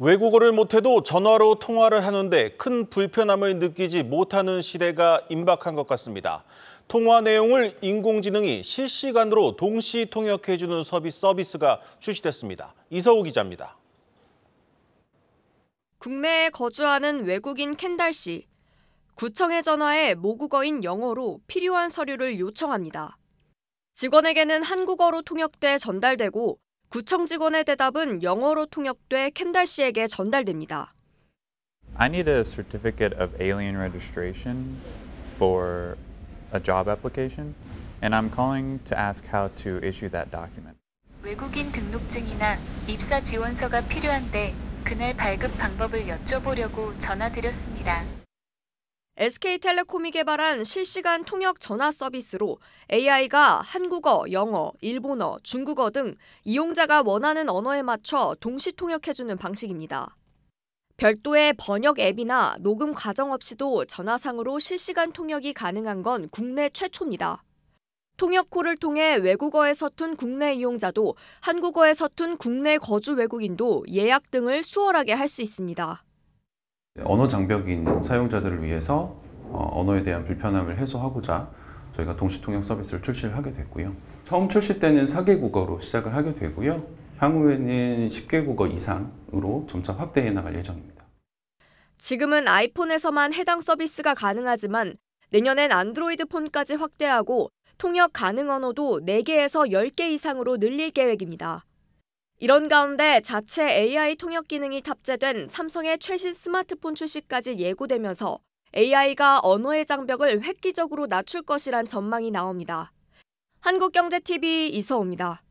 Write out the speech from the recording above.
외국어를 못해도 전화로 통화를 하는데 큰 불편함을 느끼지 못하는 시대가 임박한 것 같습니다. 통화 내용을 인공지능이 실시간으로 동시 통역해주는 서비스가 출시됐습니다. 이서우 기자입니다. 국내에 거주하는 외국인 켄달 씨. 구청에 전화해 모국어인 영어로 필요한 서류를 요청합니다. 직원에게는 한국어로 통역돼 전달되고 구청 직원의 대답은 영어로 통역돼 켄달 씨에게 전달됩니다. I need a certificate of alien registration for a job application, and I'm calling to ask how to issue that document. 외국인 등록증이나 입사 지원서가 필요한데 그날 발급 방법을 여쭤보려고 전화드렸습니다. SK텔레콤이 개발한 실시간 통역 전화 서비스로 AI가 한국어, 영어, 일본어, 중국어 등 이용자가 원하는 언어에 맞춰 동시 통역해주는 방식입니다. 별도의 번역 앱이나 녹음 과정 없이도 전화상으로 실시간 통역이 가능한 건 국내 최초입니다. 통역콜을 통해 외국어에 서툰 국내 이용자도 한국어에 서툰 국내 거주 외국인도 예약 등을 수월하게 할 수 있습니다. 언어 장벽이 있는 사용자들을 위해서 언어에 대한 불편함을 해소하고자 저희가 동시 통역 서비스를 출시를 하게 됐고요. 처음 출시 때는 4개국어로 시작을 하게 되고요. 향후에는 10개국어 이상으로 점차 확대해 나갈 예정입니다. 지금은 아이폰에서만 해당 서비스가 가능하지만 내년엔 안드로이드 폰까지 확대하고 통역 가능 언어도 4개에서 10개 이상으로 늘릴 계획입니다. 이런 가운데 자체 AI 통역 기능이 탑재된 삼성의 최신 스마트폰 출시까지 예고되면서 AI가 언어의 장벽을 획기적으로 낮출 것이란 전망이 나옵니다. 한국경제TV 이서우입니다.